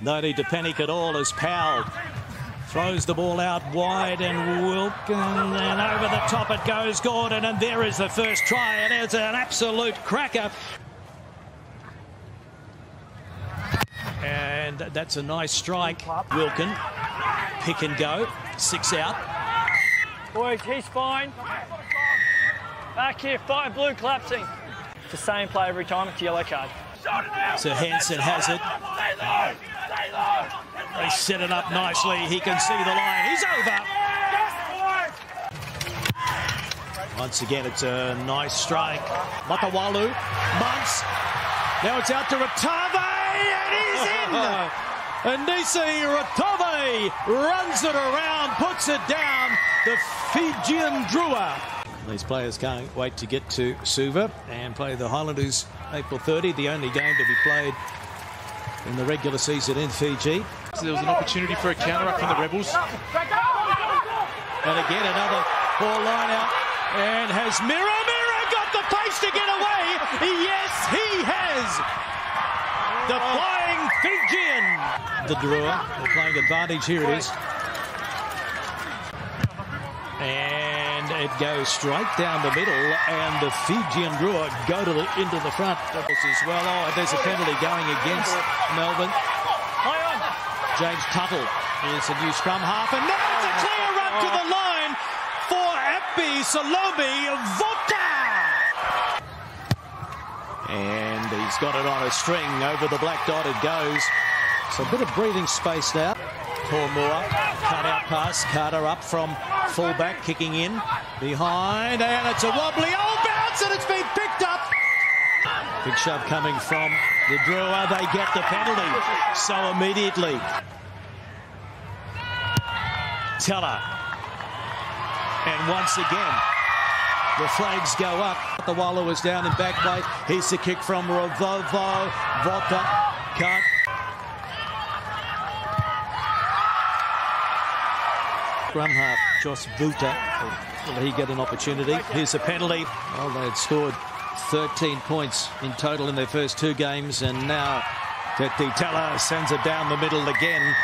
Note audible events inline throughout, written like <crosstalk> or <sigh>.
No need to panic at all as Powell throws the ball out wide and Wilkin and over the top it goes Gordon and there is the first try and it's an absolute cracker. And that's a nice strike. Wilkin, pick and go, six out. Boys, he's fine. Back here, five blue collapsing. It's the same play every time, it's a yellow card. So Hanson has it. They set it up nicely. He can see the line. He's over. Once again, it's a nice strike. Matawalu, Munce. Now it's out to Ratave, and he's in. <laughs> Onisi Ratave runs it around, puts it down. The Fijian Drua. These players can't wait to get to Suva and play the Highlanders April 30, the only game to be played in the regular season in Fiji. So there was an opportunity for a counter up from the Rebels. And again, another ball line out. And has Mira Mira got the pace to get away? Yes, he has. The flying Fijian. The Drua, they're playing advantage. Here it is. And it goes straight down the middle, and the Fijian Drua go to the, into the front. As well. Oh, there's a penalty going against Melbourne. James Tuttle is a new scrum half, and now it's a clear run to the line for Apisalome Vota. And he's got it on a string. Over the black dot it goes. So a bit of breathing space now. Tormua, cut out pass. Carter up from fullback, kicking in. Behind, and it's a wobbly old bounce, and it's been picked up. Big shove coming from the Drua. They get the penalty so immediately. Tela. And once again, the flags go up. The Wallow is down in back plate. Here's the kick from Rovovo. Vota cut. Scrum half, Josh Vuta. Will he get an opportunity? Here's a penalty. Well, they had scored 13 points in total in their first two games, and now Teti Tela sends it down the middle again.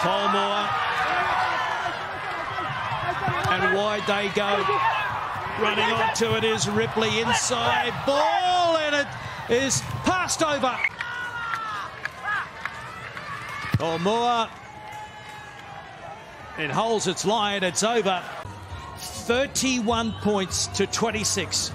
Tolmore. And wide they go. Running onto it is Ripley inside ball, and it is passed over. Tolmore. It holds its line, it's over. 31 points to 26.